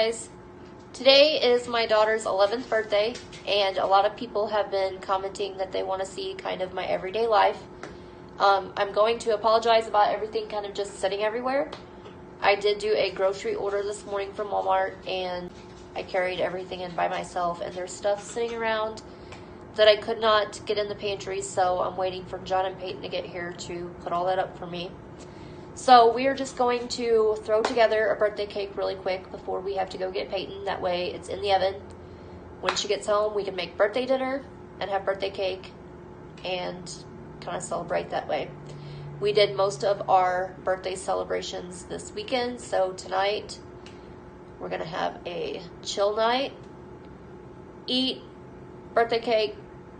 guys. Today is my daughter's 11th birthday, and a lot of people have been commenting that they want to see kind of my everyday life. Um, I'm going to apologize about everything kind of just sitting everywhere. I did do a grocery order this morning from Walmart, and I carried everything in by myself, and there's stuff sitting around that I could not get in the pantry, so I'm waiting for John and Peyton to get here to put all that up for me. So we are just going to throw together a birthday cake really quick before we have to go get Peyton. That way it's in the oven. When she gets home, we can make birthday dinner and have birthday cake and kind of celebrate that way. We did most of our birthday celebrations this weekend, so tonight we're going to have a chill night, eat, birthday cake,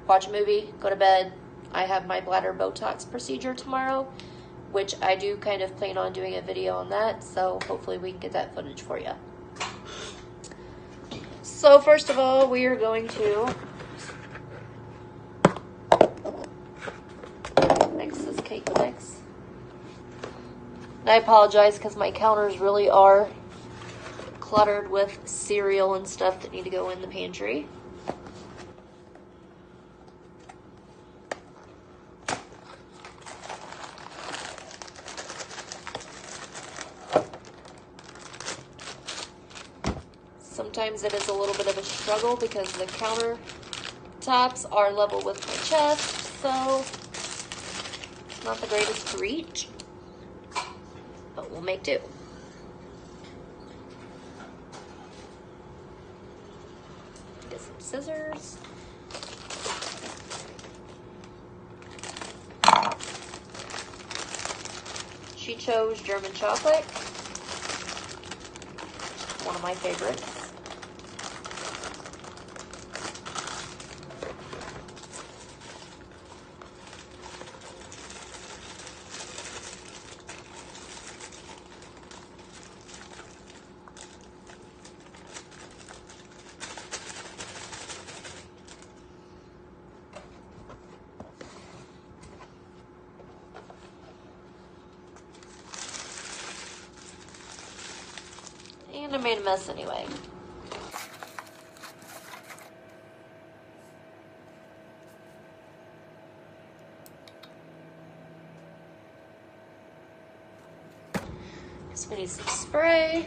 watch a movie, go to bed. I have my bladder Botox procedure tomorrow which I do kind of plan on doing a video on that, so hopefully we can get that footage for you. So first of all, we are going to mix this cake mix. I apologize because my counters really are cluttered with cereal and stuff that need to go in the pantry. Sometimes it is a little bit of a struggle because the countertops are level with my chest, so it's not the greatest reach, but we'll make do. Get some scissors. She chose German chocolate, one of my favorites. I made a mess anyway. So we need some spray.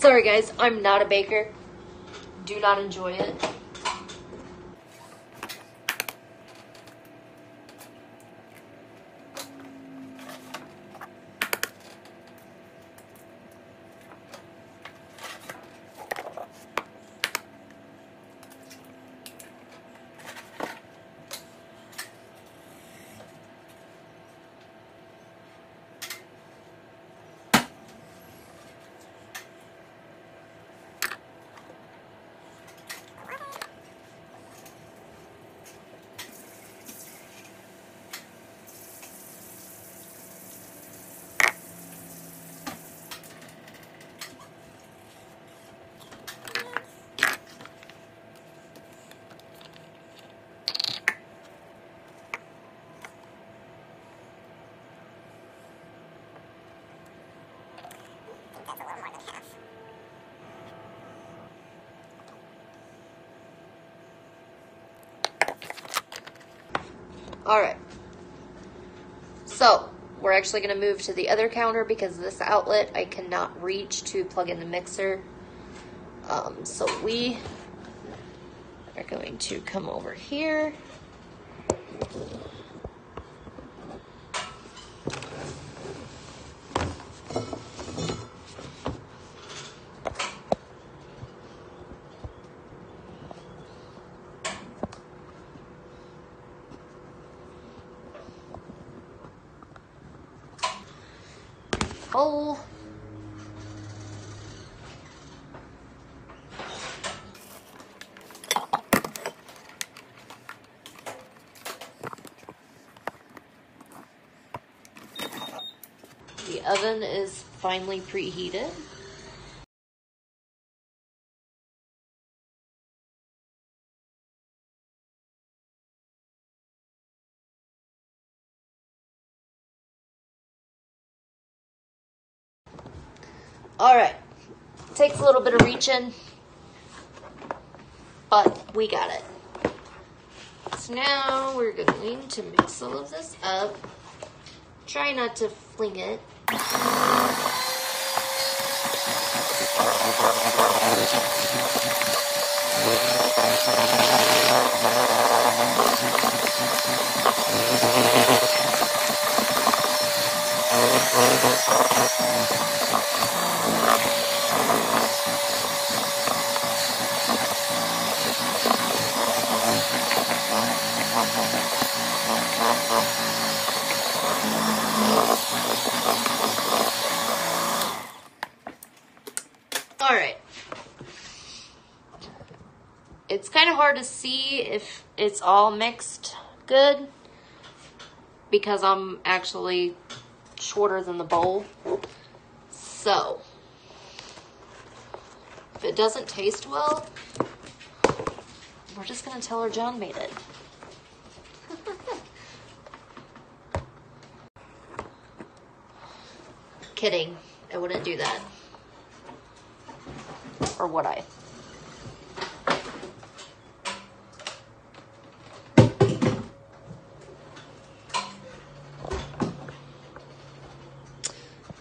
Sorry guys, I'm not a baker. Do not enjoy it. All right. So we're actually going to move to the other counter because this outlet I cannot reach to plug in the mixer. Um, so we are going to come over here. The oven is finely preheated. All right. Takes a little bit of reaching, but we got it. So now we're going to mix all of this up. Try not to fling it. All right. To see if it's all mixed good because I'm actually shorter than the bowl. So, if it doesn't taste well, we're just to tell her John made it. Kidding. I wouldn't do that. Or would I?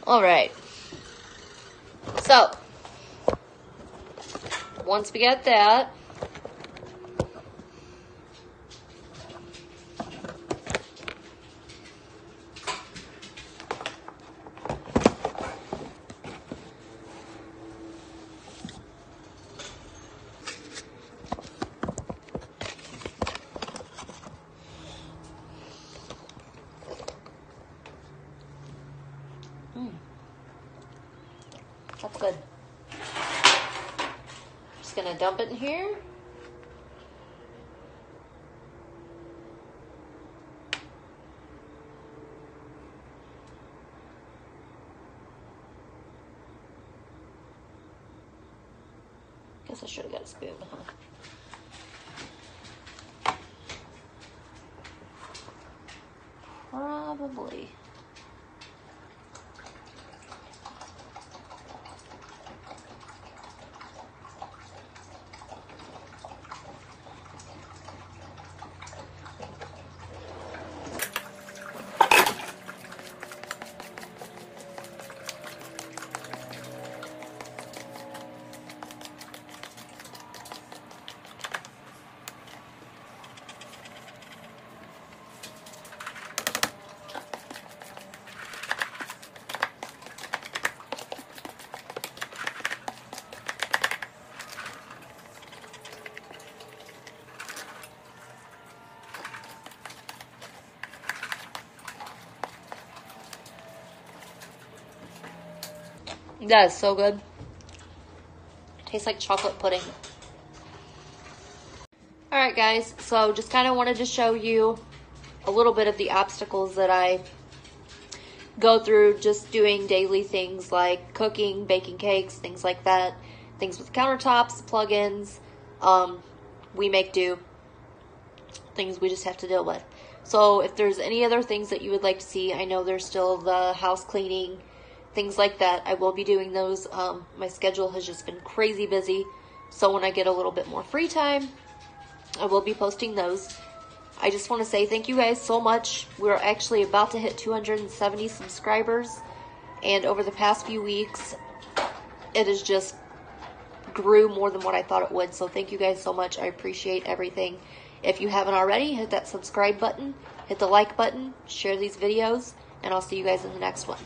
All right. So, once we get that, That's good. Just gonna dump it in here. Guess I should have got a spoon, huh? Probably. That is so good. Tastes like chocolate pudding. Alright guys, so just kind of wanted to show you a little bit of the obstacles that I go through just doing daily things like cooking, baking cakes, things like that. Things with countertops, plugins, um, we make do. Things we just have to deal with. So if there's any other things that you would like to see, I know there's still the house cleaning, things like that. I will be doing those. Um, my schedule has just been crazy busy. So when I get a little bit more free time, I will be posting those. I just want to say thank you guys so much. We're actually about to hit 270 subscribers. And over the past few weeks, it has just grew more than what I thought it would. So thank you guys so much. I appreciate everything. If you haven't already, hit that subscribe button, hit the like button, share these videos, and I'll see you guys in the next one.